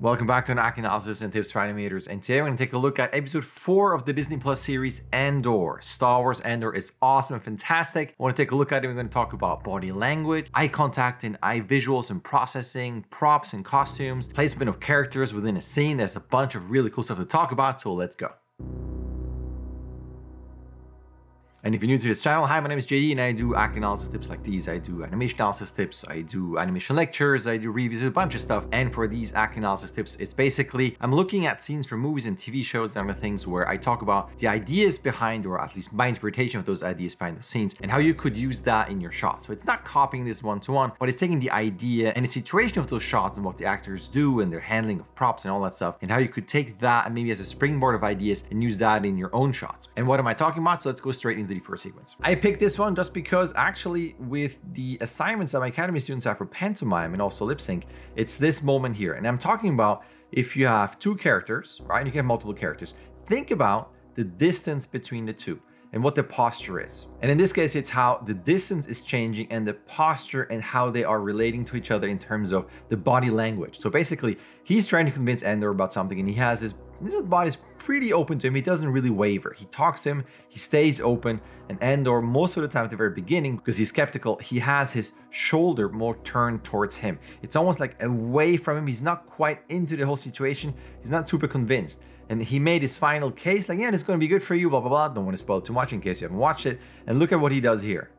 Welcome back to an Acting Analysis and Tips for Animators, and today we're going to take a look at episode 4 of the Disney Plus series Andor. Star Wars Andor is awesome and fantastic. I want to take a look at it. We're going to talk about body language, eye contact and eye visuals and processing, props and costumes, placement of characters within a scene. There's a bunch of really cool stuff to talk about, so let's go. And if you're new to this channel, hi, my name is JD and I do acting analysis tips like these. I do animation analysis tips, I do animation lectures, I do reviews, a bunch of stuff. And for these acting analysis tips, it's basically, I'm looking at scenes from movies and TV shows and other things where I talk about the ideas behind, or at least my interpretation of those ideas behind the scenes and how you could use that in your shot. So it's not copying this one-to-one, but it's taking the idea and the situation of those shots and what the actors do and their handling of props and all that stuff and how you could take that and maybe as a springboard of ideas and use that in your own shots. And what am I talking about? So let's go straight into the first sequence. I picked this one just because actually with the assignments that my academy students have for pantomime and also lip sync, it's this moment here. And I'm talking about if you have two characters, right? And you can have multiple characters. Think about the distance between the two and what the posture is. And in this case, it's how the distance is changing and the posture and how they are relating to each other in terms of the body language. So basically, he's trying to convince Andor about something and he has his, his body's pretty open to him. He doesn't really waver. He talks to him, he stays open, and Andor, most of the time at the very beginning, because he's skeptical, he has his shoulder more turned towards him. It's almost like away from him. He's not quite into the whole situation. He's not super convinced. And he made his final case, like, yeah, it's going to be good for you, blah, blah, blah. Don't want to spoil too much in case you haven't watched it. And look at what he does here.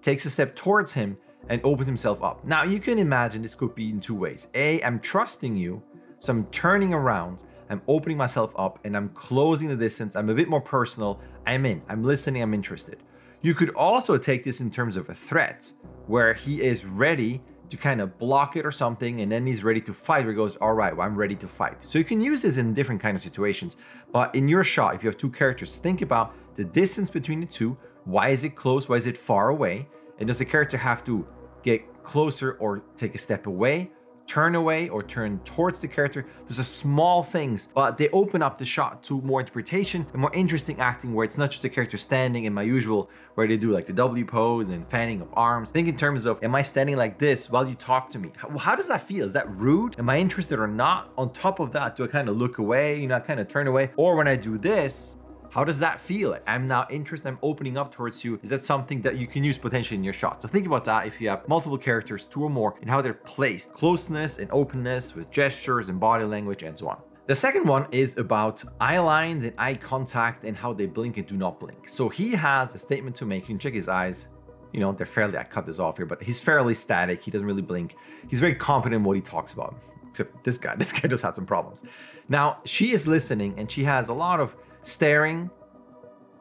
Takes a step towards him and opens himself up. Now, you can imagine this could be in two ways. A, I'm trusting you, so I'm turning around I'm opening myself up and I'm closing the distance. I'm a bit more personal. I'm in, I'm listening, I'm interested. You could also take this in terms of a threat where he is ready to kind of block it or something and then he's ready to fight where he goes all right well, i'm ready to fight. So you can use this in different kind of situations but in your shot if you have two characters think about the distance between the two. Why is it close? Why is it far away? And does the character have to get closer or take a step away turn away or turn towards the character. Those are small things, but they open up the shot to more interpretation and more interesting acting where it's not just a character standing in my usual where they do like the W pose and fanning of arms. Think in terms of, am I standing like this while you talk to me? How, how does that feel? Is that rude? Am I interested or not? On top of that, do I kind of look away, you know, I kind of turn away? Or when I do this, how does that feel? I'm now interested, I'm opening up towards you. Is that something that you can use potentially in your shot? So think about that if you have multiple characters, two or more, and how they're placed. Closeness and openness with gestures and body language and so on. The second one is about eye lines and eye contact and how they blink and do not blink. So he has a statement to make. You can check his eyes. You know, they're fairly, I cut this off here, but he's fairly static. He doesn't really blink. He's very confident in what he talks about. Except this guy, this guy just had some problems. Now, she is listening and she has a lot of staring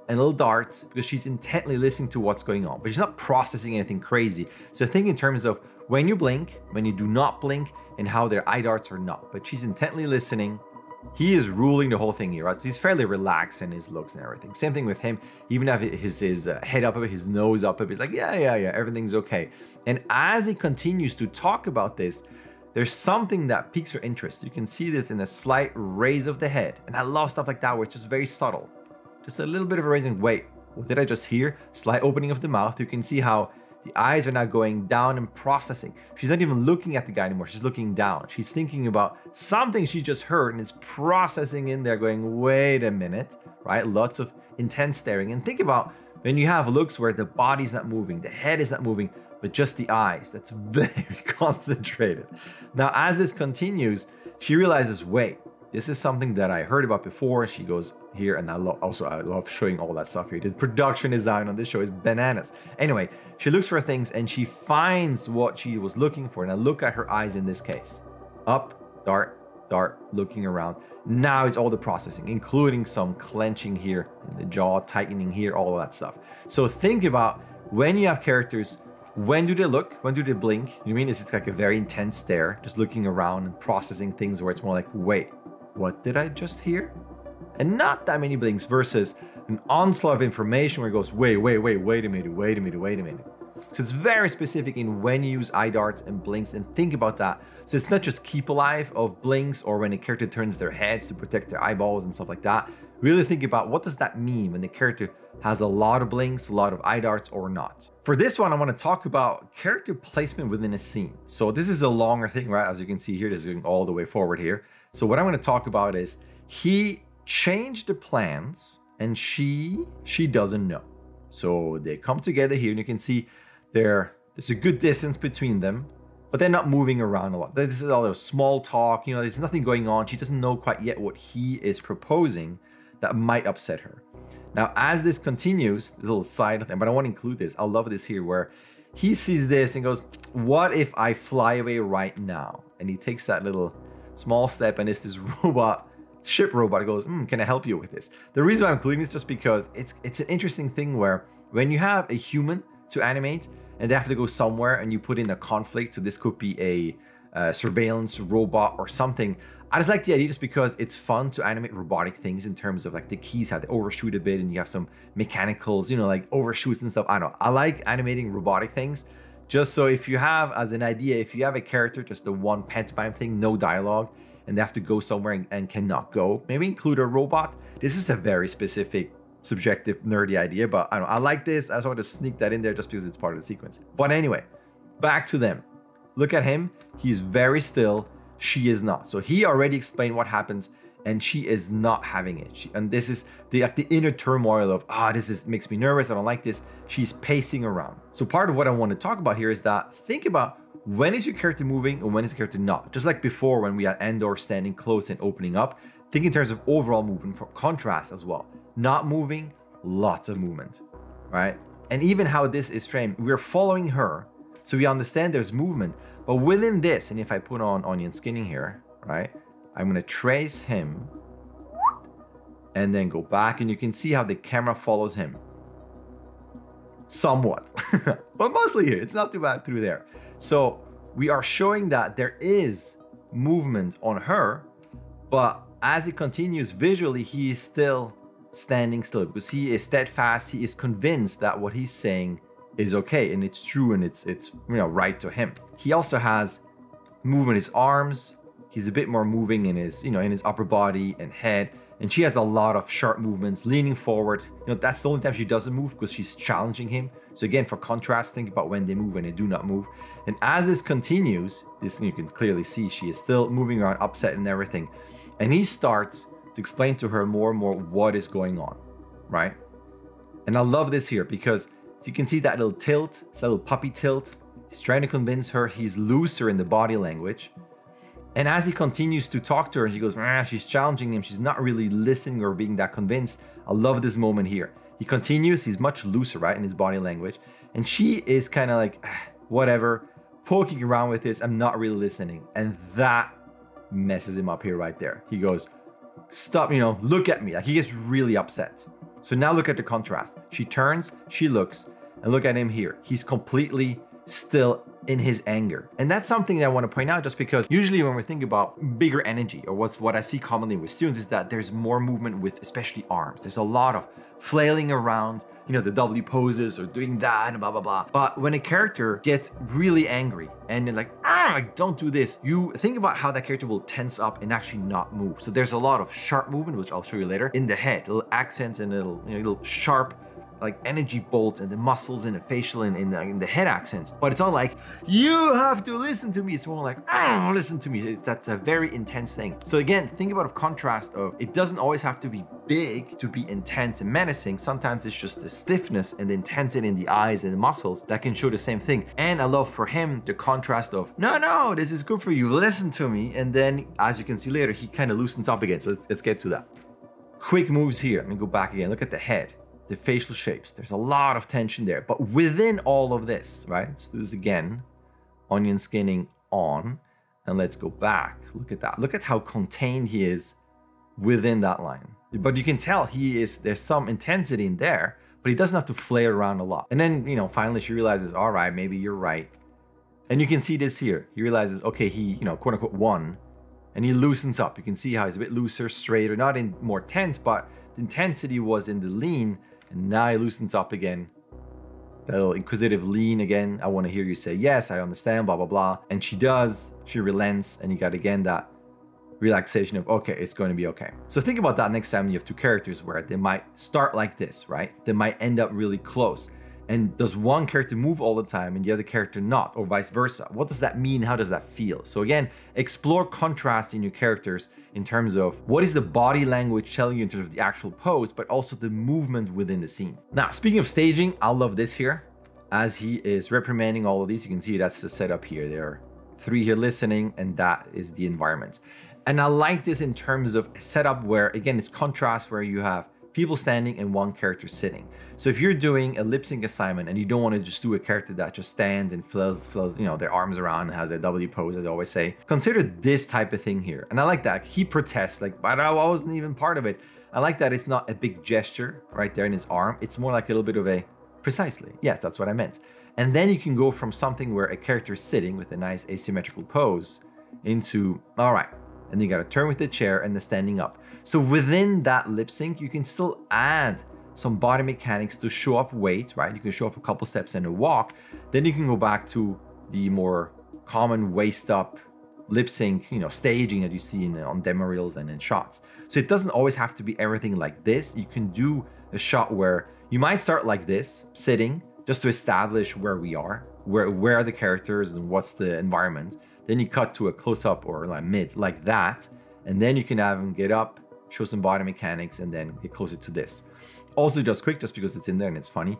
and little darts because she's intently listening to what's going on, but she's not processing anything crazy. So think in terms of when you blink, when you do not blink, and how their eye darts are not. But she's intently listening. He is ruling the whole thing here, right? So he's fairly relaxed in his looks and everything. Same thing with him. Even have his his uh, head up a bit, his nose up a bit, like yeah, yeah, yeah, everything's okay. And as he continues to talk about this, there's something that piques your interest. You can see this in a slight raise of the head. And I love stuff like that where it's just very subtle. Just a little bit of a raising. Wait, what did I just hear? Slight opening of the mouth. You can see how the eyes are now going down and processing. She's not even looking at the guy anymore. She's looking down. She's thinking about something she just heard and is processing in there going, wait a minute, right? Lots of intense staring. And think about when you have looks where the body's not moving, the head is not moving, but just the eyes. That's very concentrated. Now, as this continues, she realizes, wait, this is something that I heard about before. She goes here, and I also I love showing all that stuff here. The production design on this show is bananas. Anyway, she looks for things and she finds what she was looking for. And I look at her eyes in this case. Up, dart, dart, looking around. Now it's all the processing, including some clenching here in the jaw, tightening here, all that stuff. So think about when you have characters when do they look? When do they blink? You mean is it like a very intense stare, just looking around and processing things where it's more like, wait, what did I just hear? And not that many blinks versus an onslaught of information where it goes, wait, wait, wait, wait a minute, wait a minute, wait a minute. So it's very specific in when you use eye darts and blinks and think about that. So it's not just keep alive of blinks or when a character turns their heads to protect their eyeballs and stuff like that. Really think about what does that mean when the character has a lot of blinks, a lot of eye darts or not. For this one, I want to talk about character placement within a scene. So this is a longer thing, right? As you can see here, this is going all the way forward here. So what I'm going to talk about is he changed the plans and she, she doesn't know. So they come together here and you can see there, there's a good distance between them but they're not moving around a lot. This is all small talk, you know, there's nothing going on. She doesn't know quite yet what he is proposing that might upset her. Now, as this continues, this little side thing, but I want to include this. I love this here where he sees this and goes, What if I fly away right now? And he takes that little small step, and it's this robot, ship robot, goes, mm, Can I help you with this? The reason why I'm including this just because it's it's an interesting thing where when you have a human to animate and they have to go somewhere and you put in a conflict, so this could be a uh, surveillance robot or something. I just like the idea just because it's fun to animate robotic things in terms of like the keys have to overshoot a bit and you have some mechanicals, you know, like overshoots and stuff. I don't know. I like animating robotic things just so if you have as an idea, if you have a character, just the one pantomime thing, no dialogue, and they have to go somewhere and, and cannot go, maybe include a robot. This is a very specific subjective nerdy idea, but I don't I like this. I just want to sneak that in there just because it's part of the sequence. But anyway, back to them. Look at him. He's very still she is not. So he already explained what happens and she is not having it. She, and this is the like the inner turmoil of ah, oh, this is makes me nervous. I don't like this. She's pacing around. So part of what I want to talk about here is that think about when is your character moving and when is the character not. Just like before when we had Andor standing close and opening up, think in terms of overall movement for contrast as well. Not moving, lots of movement, right? And even how this is framed, we're following her, so we understand there's movement, but within this, and if I put on onion skinning here, right, I'm gonna trace him and then go back and you can see how the camera follows him. Somewhat, but mostly here, it's not too bad through there. So we are showing that there is movement on her, but as it continues visually, he is still standing still because he is steadfast. He is convinced that what he's saying is okay and it's true and it's it's you know right to him. He also has movement in his arms. He's a bit more moving in his you know in his upper body and head. And she has a lot of sharp movements, leaning forward. You know that's the only time she doesn't move because she's challenging him. So again, for contrast, think about when they move and they do not move. And as this continues, this you can clearly see she is still moving around, upset and everything. And he starts to explain to her more and more what is going on, right? And I love this here because you can see that little tilt, that little puppy tilt. He's trying to convince her he's looser in the body language. And as he continues to talk to her, he goes, ah, she's challenging him. She's not really listening or being that convinced. I love this moment here. He continues, he's much looser, right, in his body language. And she is kind of like, ah, whatever, poking around with this. I'm not really listening. And that messes him up here right there. He goes, stop, you know, look at me. Like he gets really upset. So now look at the contrast. She turns, she looks, and look at him here. He's completely still in his anger. And that's something that I want to point out just because usually when we think about bigger energy or what's what I see commonly with students is that there's more movement with especially arms. There's a lot of flailing around, you know, the W poses or doing that and blah, blah, blah. But when a character gets really angry and they're like, ah, don't do this, you think about how that character will tense up and actually not move. So there's a lot of sharp movement, which I'll show you later, in the head, little accents and little, you know, little sharp like energy bolts and the muscles and the facial and in the, uh, the head accents. But it's not like, you have to listen to me. It's more like, oh, listen to me. It's, that's a very intense thing. So again, think about a contrast of, it doesn't always have to be big to be intense and menacing. Sometimes it's just the stiffness and the intensity in the eyes and the muscles that can show the same thing. And I love for him the contrast of, no, no, this is good for you. Listen to me. And then as you can see later, he kind of loosens up again. So let's, let's get to that. Quick moves here. Let me go back again. Look at the head the facial shapes. There's a lot of tension there. But within all of this, right? Let's do this again. Onion skinning on. And let's go back. Look at that. Look at how contained he is within that line. But you can tell he is, there's some intensity in there, but he doesn't have to flare around a lot. And then, you know, finally she realizes, all right, maybe you're right. And you can see this here. He realizes, okay, he, you know, quote unquote, won. And he loosens up. You can see how he's a bit looser, straighter, not in more tense, but the intensity was in the lean and now he loosens up again. That little inquisitive lean again. I want to hear you say, yes, I understand, blah, blah, blah. And she does. She relents. And you got again that relaxation of okay it's going to be okay so think about that next time you have two characters where they might start like this right they might end up really close and does one character move all the time and the other character not or vice versa? What does that mean? How does that feel? So again explore contrast in your characters in terms of what is the body language telling you in terms of the actual pose but also the movement within the scene. Now speaking of staging i love this here. As he is reprimanding all of these you can see that's the setup here. There are three here listening and that is the environment. And I like this in terms of setup where, again, it's contrast where you have people standing and one character sitting. So if you're doing a lip sync assignment and you don't want to just do a character that just stands and flails, flails, you know, their arms around and has a W pose, as I always say, consider this type of thing here. And I like that. He protests, like, but I wasn't even part of it. I like that it's not a big gesture right there in his arm. It's more like a little bit of a precisely. Yes, that's what I meant. And then you can go from something where a character is sitting with a nice asymmetrical pose into, all right, and you gotta turn with the chair and the standing up. So within that lip sync, you can still add some body mechanics to show off weight, right? You can show off a couple steps and a walk. Then you can go back to the more common waist up lip sync, you know, staging that you see in, on demo reels and in shots. So it doesn't always have to be everything like this. You can do a shot where you might start like this, sitting, just to establish where we are, where where are the characters and what's the environment. Then you cut to a close up or like mid like that. And then you can have him get up, show some body mechanics, and then get closer to this. Also, just quick, just because it's in there and it's funny,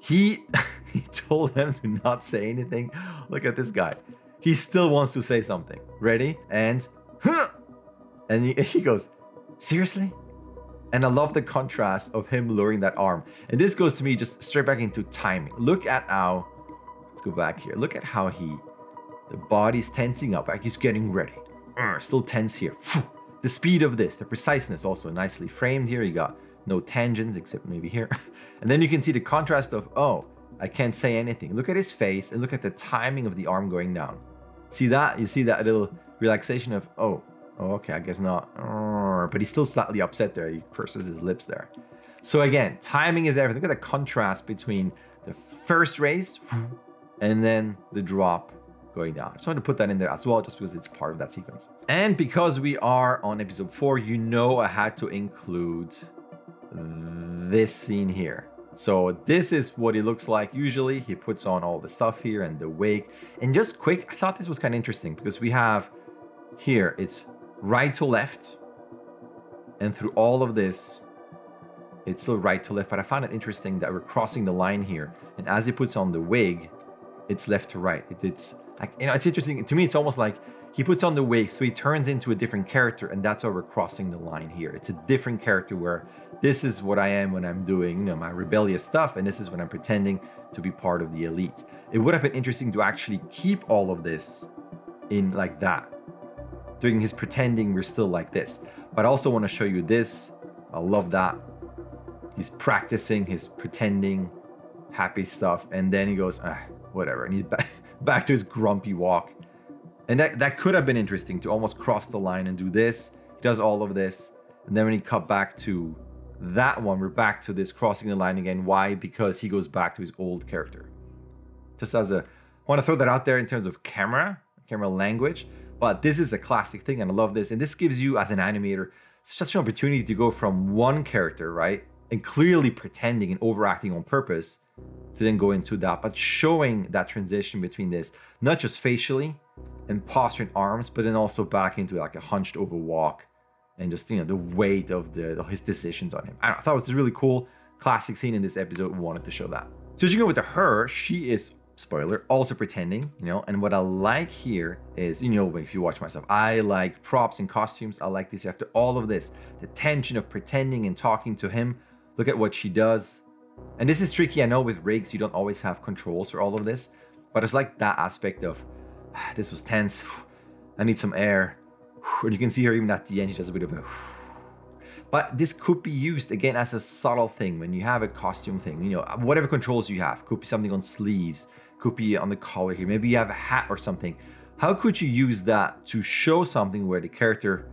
he he told them to not say anything. Look at this guy. He still wants to say something. Ready? And and he, he goes, seriously? And I love the contrast of him lowering that arm. And this goes to me just straight back into timing. Look at how, let's go back here. Look at how he the body's tensing up, like he's getting ready. still tense here. The speed of this, the preciseness also nicely framed here. You got no tangents except maybe here. and then you can see the contrast of, oh, I can't say anything. Look at his face and look at the timing of the arm going down. See that? You see that little relaxation of, oh, oh okay, I guess not. But he's still slightly upset there. He purses his lips there. So again, timing is everything. Look at the contrast between the first race and then the drop going down. So I just wanted to put that in there as well, just because it's part of that sequence. And because we are on episode four, you know I had to include this scene here. So this is what he looks like usually. He puts on all the stuff here and the wig. And just quick, I thought this was kind of interesting because we have here, it's right to left. And through all of this, it's still right to left. But I found it interesting that we're crossing the line here. And as he puts on the wig, it's left to right. It, it's like, you know, it's interesting. To me, it's almost like he puts on the wig, so he turns into a different character, and that's why we're crossing the line here. It's a different character where this is what I am when I'm doing, you know, my rebellious stuff, and this is when I'm pretending to be part of the elite. It would have been interesting to actually keep all of this in like that. During his pretending, we're still like this. But I also want to show you this. I love that. He's practicing his pretending happy stuff, and then he goes, ah, whatever, and he's back back to his grumpy walk. And that, that could have been interesting to almost cross the line and do this. He does all of this. And then when he cut back to that one, we're back to this crossing the line again. Why? Because he goes back to his old character. Just as a, I want to throw that out there in terms of camera, camera language. But this is a classic thing and I love this. And this gives you as an animator such an opportunity to go from one character, right? And clearly pretending and overacting on purpose to then go into that, but showing that transition between this, not just facially and posture and arms, but then also back into like a hunched over walk and just, you know, the weight of the his decisions on him. I, know, I thought it was really cool classic scene in this episode. We wanted to show that. So as you go with her, she is spoiler, also pretending, you know, and what I like here is, you know, if you watch myself, I like props and costumes. I like this after all of this, the tension of pretending and talking to him. Look at what she does. And this is tricky, I know with rigs you don't always have controls for all of this, but it's like that aspect of, this was tense, I need some air. And you can see her even at the end, she does a bit of a but this could be used again as a subtle thing when you have a costume thing, you know, whatever controls you have, could be something on sleeves, could be on the collar here, maybe you have a hat or something. How could you use that to show something where the character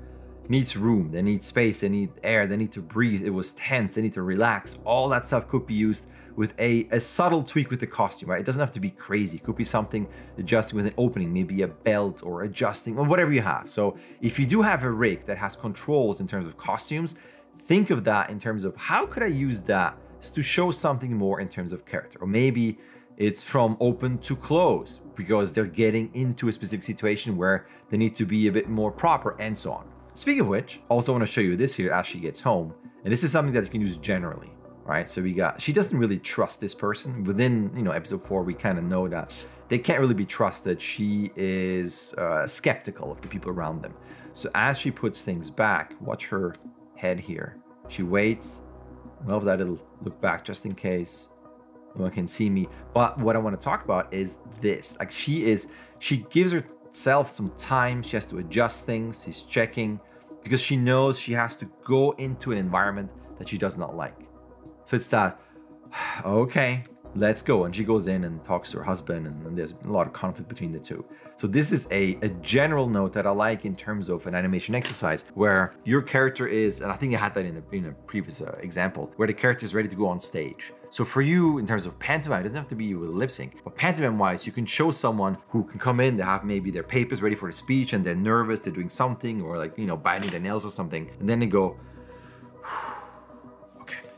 needs room, they need space, they need air, they need to breathe. It was tense, they need to relax. All that stuff could be used with a, a subtle tweak with the costume, right? It doesn't have to be crazy. It could be something adjusting with an opening, maybe a belt or adjusting or whatever you have. So if you do have a rig that has controls in terms of costumes, think of that in terms of how could I use that to show something more in terms of character? Or maybe it's from open to close because they're getting into a specific situation where they need to be a bit more proper and so on. Speaking of which, also want to show you this here as she gets home. And this is something that you can use generally, right? So we got, she doesn't really trust this person. Within, you know, episode four, we kind of know that they can't really be trusted. She is uh, skeptical of the people around them. So as she puts things back, watch her head here. She waits. I love that it'll look back just in case no one can see me. But what I want to talk about is this. Like she is, she gives herself some time. She has to adjust things. She's checking because she knows she has to go into an environment that she does not like. So it's that, okay, let's go. And she goes in and talks to her husband, and, and, there's a lot of conflict between the two. So this is a, a general note that I like in terms of an animation exercise where your character is, and I think I had that in a, in a previous uh, example, where the character is ready to go on stage. So for you, in terms of pantomime, it doesn't have to be with lip sync, but pantomime wise, you can show someone who can come in, they have maybe their papers ready for the speech and they're nervous, they're doing something or like, you know, biting their nails or something. And then they go,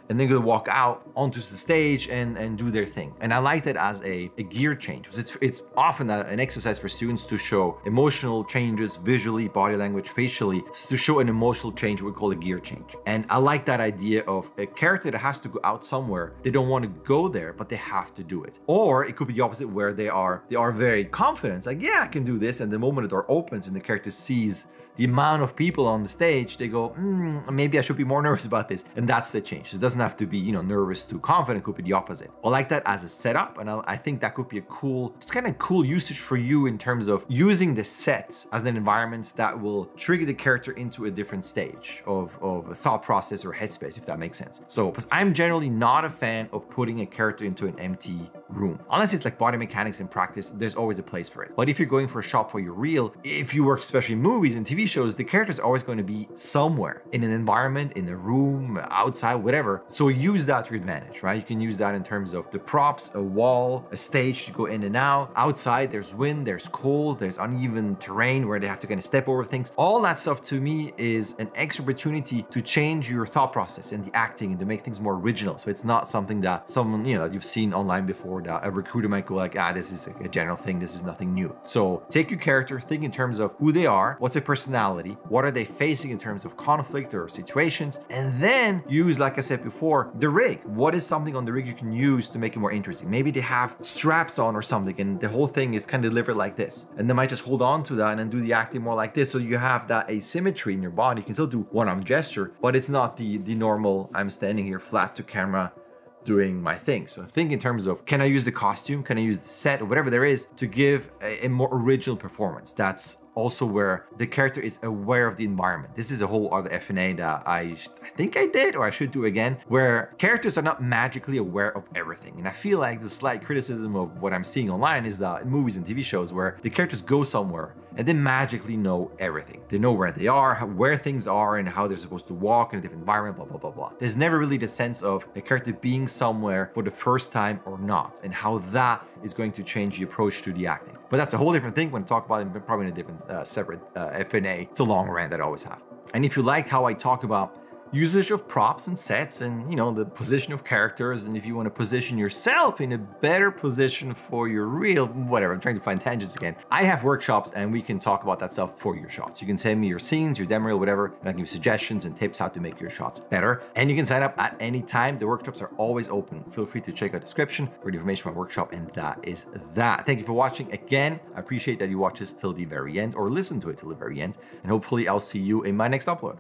and then gonna walk out onto the stage and, and do their thing. And I like that as a, a gear change because it's, it's often a, an exercise for students to show emotional changes visually, body language, facially, to show an emotional change, we call a gear change. And I like that idea of a character that has to go out somewhere. They don't want to go there, but they have to do it. Or it could be the opposite where they are they are very confident, like, yeah, I can do this. And the moment the door opens and the character sees the amount of people on the stage, they go, mm, maybe I should be more nervous about this. And that's the change. It doesn't have to be, you know, nervous to confident, it could be the opposite. I like that as a setup. And I, think that could be a cool, it's kind of cool usage for you in terms of using the sets as an environment that will trigger the character into a different stage of, of a thought process or headspace, if that makes sense. So, because I'm generally not a fan of putting a character into an empty room. Unless it's like body mechanics in practice, there's always a place for it. But if you're going for a shot for your reel, if you work especially in movies and TV shows, the character is always going to be somewhere in an environment, in a room, outside, whatever. So use that to your advantage, right? You can use that in terms of the props, a wall, a stage to go in and out. Outside, there's wind, there's cold, there's uneven terrain where they have to kind of step over things. All that stuff to me is an extra opportunity to change your thought process and the acting and to make things more original. So it's not something that someone, you know, that you've seen online before that a recruiter might go like, ah, this is a general thing. This is nothing new. So take your character, think in terms of who they are, what's their personality, what are they facing in terms of conflict or situations? And then use, like I said before, the rig. What is something on the rig you can use to make it more interesting? Maybe they have straps on or something and the whole thing is kind of delivered like this. And they might just hold on to that and then do the acting more like this. So you have that asymmetry in your body. You can still do one arm gesture, but it's not the, the normal, I'm standing here flat to camera doing my thing. So think in terms of can I use the costume, can I use the set? Or whatever there is to give a, a more original performance. That's also where the character is aware of the environment. This is a whole other FNA that I, I think I did or I should do again, where characters are not magically aware of everything. And I feel like the slight criticism of what I'm seeing online is that in movies and TV shows where the characters go somewhere and they magically know everything. They know where they are, where things are, and how they're supposed to walk in a different environment, blah, blah, blah, blah. There's never really the sense of a character being somewhere for the first time or not, and how that is going to change the approach to the acting. But that's a whole different thing when I talk about it, probably in a different uh, separate uh, FNA. It's a long rant that I always have. And if you like how I talk about usage of props and sets and you know the position of characters and if you want to position yourself in a better position for your reel whatever i'm trying to find tangents again. I have workshops and we can talk about that stuff for your shots. You can send me your scenes your demo reel whatever and i can give you suggestions and tips how to make your shots better. And you can sign up at any time. The workshops are always open. Feel free to check out description for the information for my workshop and that is that. Thank you for watching. Again i appreciate that you watch this till the very end or listen to it till the very end and hopefully i'll see you in my next upload